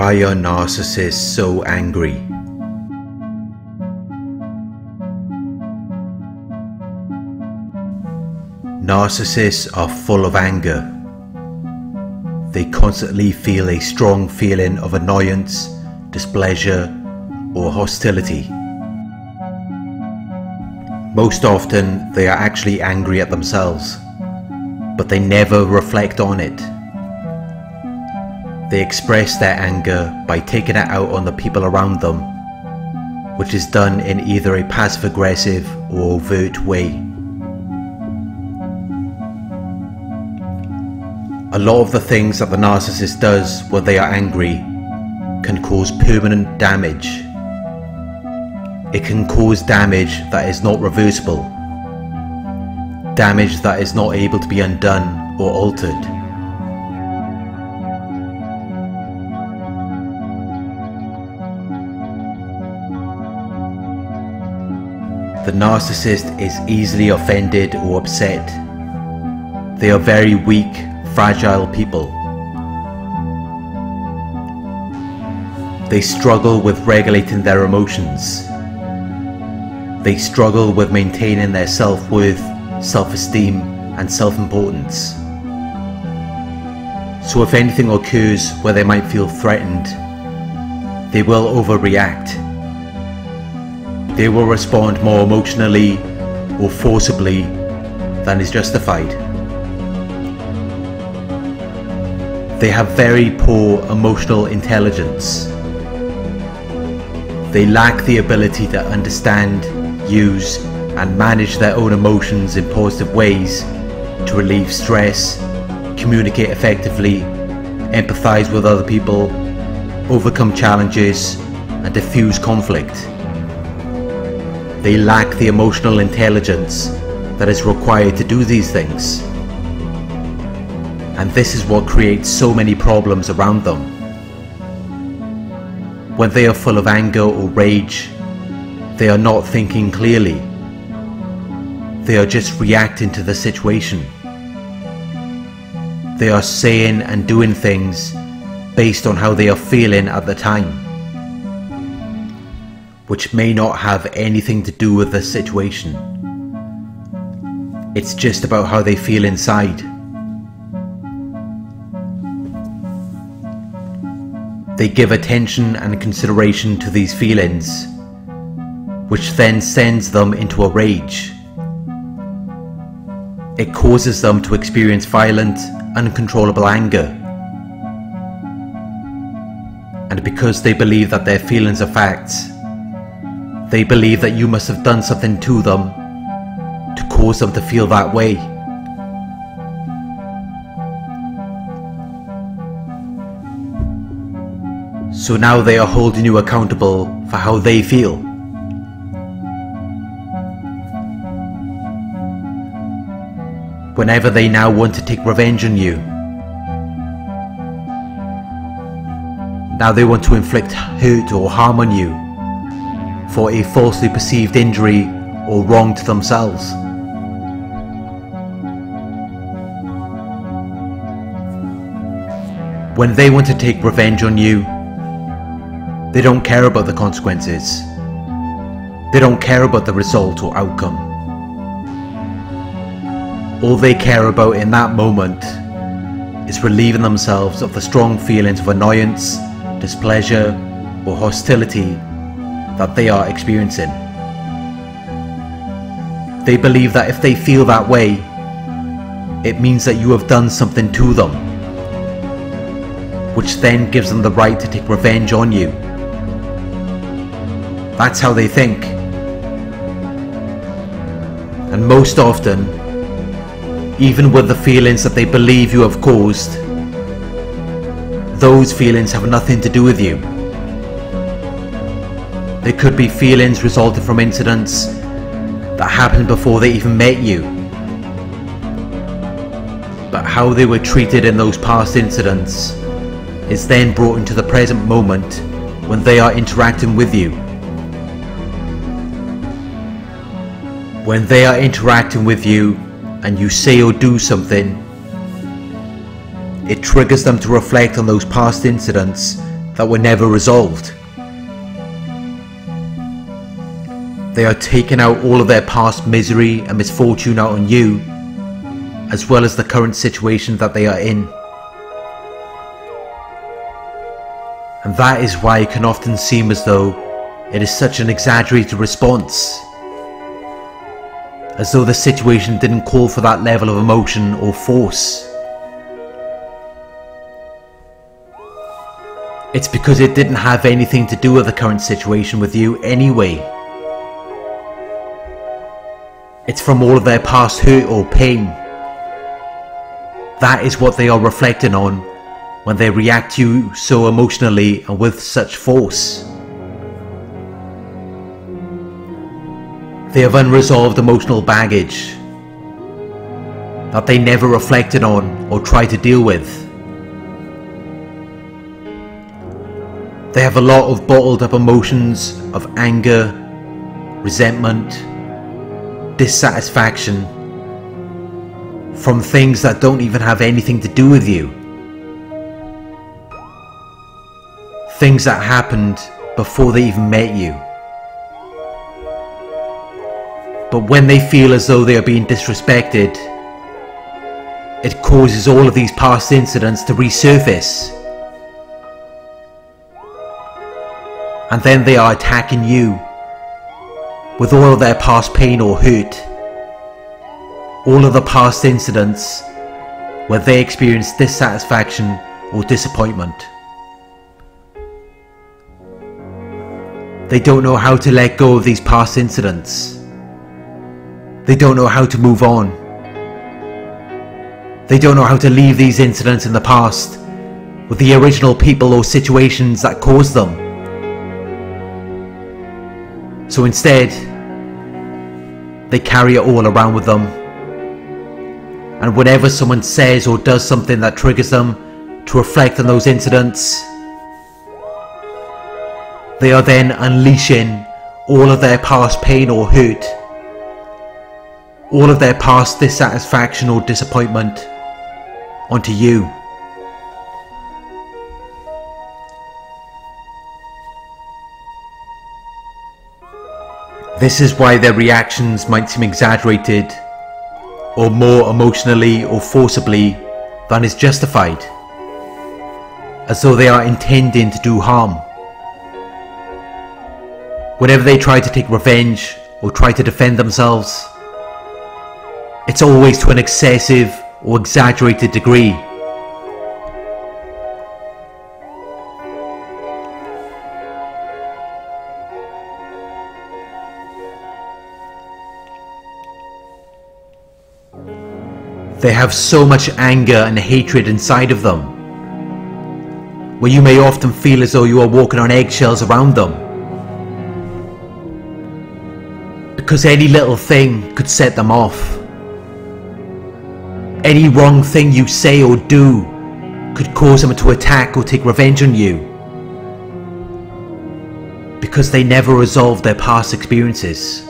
Why are narcissists so angry? Narcissists are full of anger. They constantly feel a strong feeling of annoyance, displeasure, or hostility. Most often, they are actually angry at themselves, but they never reflect on it. They express their anger by taking it out on the people around them, which is done in either a passive aggressive or overt way. A lot of the things that the narcissist does when they are angry can cause permanent damage. It can cause damage that is not reversible, damage that is not able to be undone or altered. The narcissist is easily offended or upset. They are very weak, fragile people. They struggle with regulating their emotions. They struggle with maintaining their self-worth, self-esteem and self-importance. So if anything occurs where they might feel threatened, they will overreact they will respond more emotionally or forcibly than is justified. They have very poor emotional intelligence. They lack the ability to understand, use and manage their own emotions in positive ways to relieve stress, communicate effectively, empathize with other people, overcome challenges and diffuse conflict. They lack the emotional intelligence that is required to do these things. And this is what creates so many problems around them. When they are full of anger or rage, they are not thinking clearly. They are just reacting to the situation. They are saying and doing things based on how they are feeling at the time which may not have anything to do with the situation. It's just about how they feel inside. They give attention and consideration to these feelings, which then sends them into a rage. It causes them to experience violent, uncontrollable anger. And because they believe that their feelings are facts, they believe that you must have done something to them to cause them to feel that way. So now they are holding you accountable for how they feel. Whenever they now want to take revenge on you. Now they want to inflict hurt or harm on you for a falsely perceived injury or wrong to themselves. When they want to take revenge on you, they don't care about the consequences. They don't care about the result or outcome. All they care about in that moment is relieving themselves of the strong feelings of annoyance, displeasure, or hostility that they are experiencing. They believe that if they feel that way, it means that you have done something to them, which then gives them the right to take revenge on you. That's how they think. And most often, even with the feelings that they believe you have caused, those feelings have nothing to do with you. There could be feelings resulting from incidents that happened before they even met you. But how they were treated in those past incidents is then brought into the present moment when they are interacting with you. When they are interacting with you and you say or do something, it triggers them to reflect on those past incidents that were never resolved. They are taking out all of their past misery and misfortune out on you, as well as the current situation that they are in. And that is why it can often seem as though it is such an exaggerated response. As though the situation didn't call for that level of emotion or force. It's because it didn't have anything to do with the current situation with you anyway. It's from all of their past hurt or pain. That is what they are reflecting on when they react to you so emotionally and with such force. They have unresolved emotional baggage that they never reflected on or tried to deal with. They have a lot of bottled up emotions of anger, resentment, dissatisfaction from things that don't even have anything to do with you. Things that happened before they even met you. But when they feel as though they are being disrespected, it causes all of these past incidents to resurface. And then they are attacking you with all of their past pain or hurt, all of the past incidents where they experienced dissatisfaction or disappointment. They don't know how to let go of these past incidents. They don't know how to move on. They don't know how to leave these incidents in the past with the original people or situations that caused them. So instead, they carry it all around with them. And whenever someone says or does something that triggers them to reflect on those incidents, they are then unleashing all of their past pain or hurt, all of their past dissatisfaction or disappointment onto you. This is why their reactions might seem exaggerated or more emotionally or forcibly than is justified, as though they are intending to do harm. Whenever they try to take revenge or try to defend themselves, it's always to an excessive or exaggerated degree. They have so much anger and hatred inside of them, where you may often feel as though you are walking on eggshells around them. Because any little thing could set them off. Any wrong thing you say or do could cause them to attack or take revenge on you. Because they never resolve their past experiences.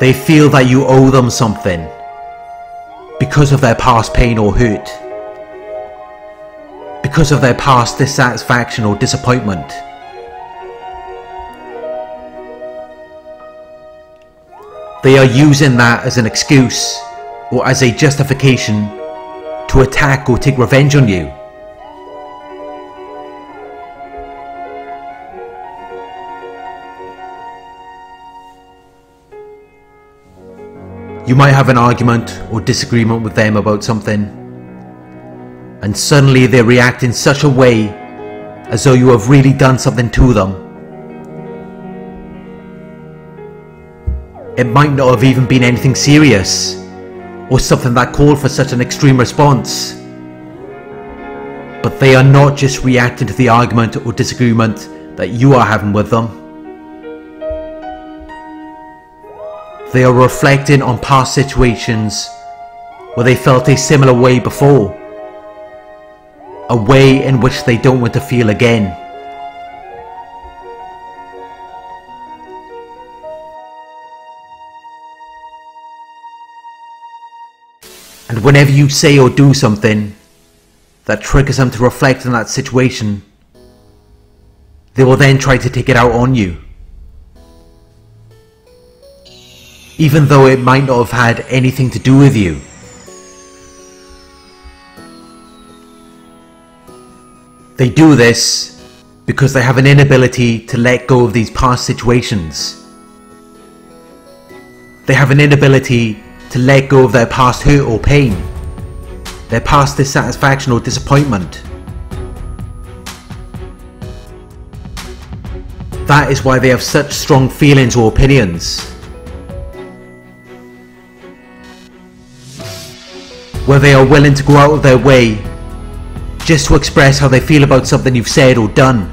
They feel that you owe them something because of their past pain or hurt, because of their past dissatisfaction or disappointment. They are using that as an excuse or as a justification to attack or take revenge on you. You might have an argument or disagreement with them about something, and suddenly they react in such a way as though you have really done something to them. It might not have even been anything serious, or something that called for such an extreme response. But they are not just reacting to the argument or disagreement that you are having with them. They are reflecting on past situations where they felt a similar way before. A way in which they don't want to feel again. And whenever you say or do something that triggers them to reflect on that situation, they will then try to take it out on you. Even though it might not have had anything to do with you. They do this because they have an inability to let go of these past situations. They have an inability to let go of their past hurt or pain, their past dissatisfaction or disappointment. That is why they have such strong feelings or opinions. Where they are willing to go out of their way just to express how they feel about something you've said or done.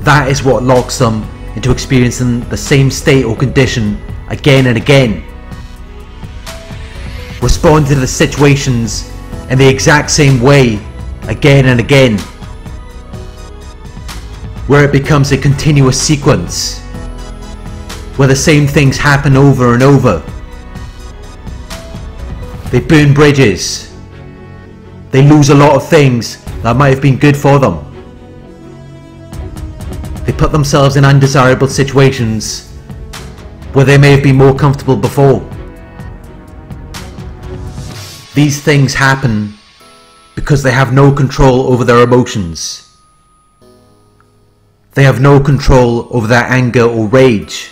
That is what locks them into experiencing the same state or condition again and again. Respond to the situations in the exact same way again and again. Where it becomes a continuous sequence. Where the same things happen over and over. They burn bridges they lose a lot of things that might have been good for them. They put themselves in undesirable situations where they may have been more comfortable before. These things happen because they have no control over their emotions. They have no control over their anger or rage.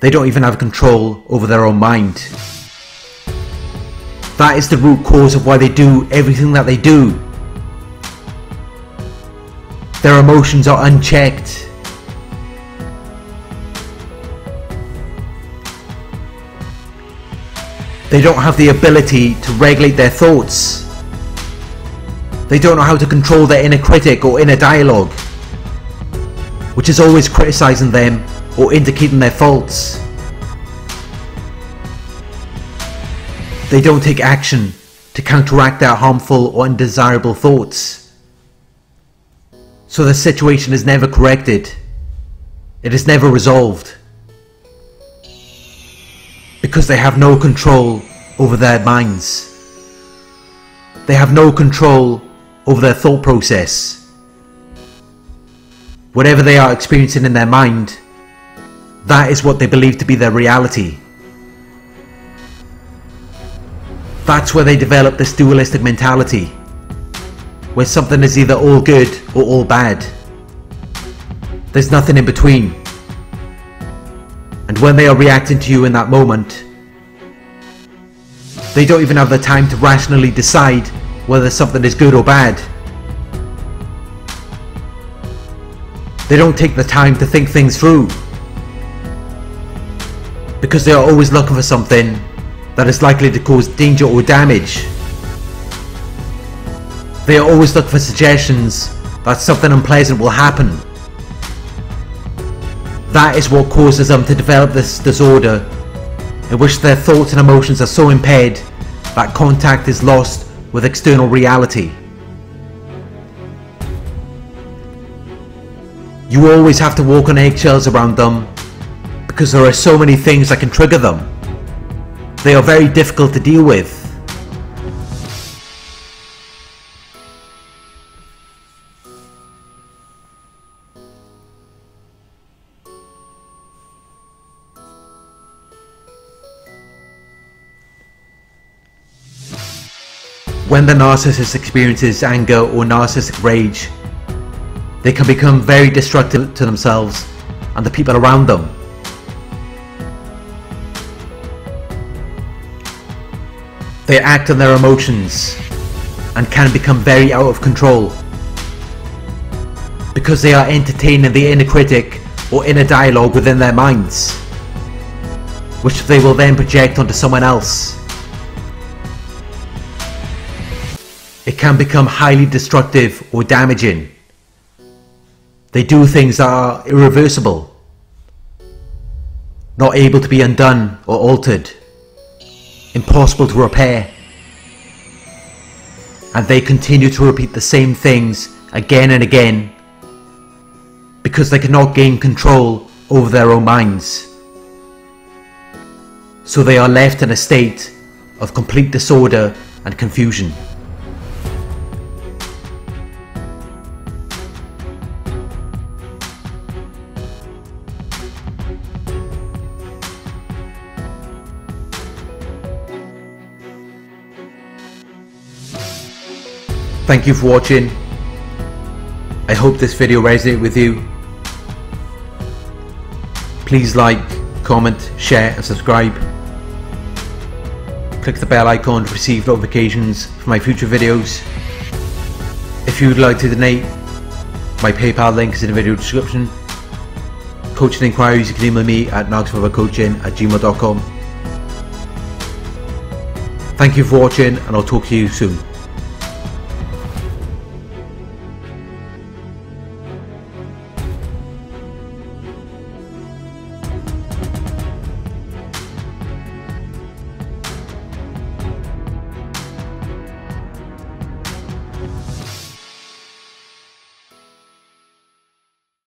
They don't even have control over their own mind. That is the root cause of why they do everything that they do. Their emotions are unchecked. They don't have the ability to regulate their thoughts. They don't know how to control their inner critic or inner dialogue, which is always criticizing them or indicating their faults. They don't take action to counteract their harmful or undesirable thoughts. So the situation is never corrected. It is never resolved. Because they have no control over their minds. They have no control over their thought process. Whatever they are experiencing in their mind, that is what they believe to be their reality. That's where they develop this dualistic mentality, where something is either all good or all bad. There's nothing in between. And when they are reacting to you in that moment, they don't even have the time to rationally decide whether something is good or bad. They don't take the time to think things through. Because they are always looking for something that is likely to cause danger or damage. They always look for suggestions that something unpleasant will happen. That is what causes them to develop this disorder in which their thoughts and emotions are so impaired that contact is lost with external reality. You always have to walk on eggshells around them because there are so many things that can trigger them. They are very difficult to deal with. When the narcissist experiences anger or narcissistic rage, they can become very destructive to themselves and the people around them. They act on their emotions and can become very out of control because they are entertaining the inner critic or inner dialogue within their minds, which they will then project onto someone else. It can become highly destructive or damaging. They do things that are irreversible, not able to be undone or altered impossible to repair. And they continue to repeat the same things again and again because they cannot gain control over their own minds. So they are left in a state of complete disorder and confusion. Thank you for watching. I hope this video resonated with you. Please like, comment, share and subscribe. Click the bell icon to receive notifications for my future videos. If you would like to donate, my PayPal link is in the video description. Coaching inquiries you can email me at narcsurvivorcoaching at gmail.com. Thank you for watching and I'll talk to you soon.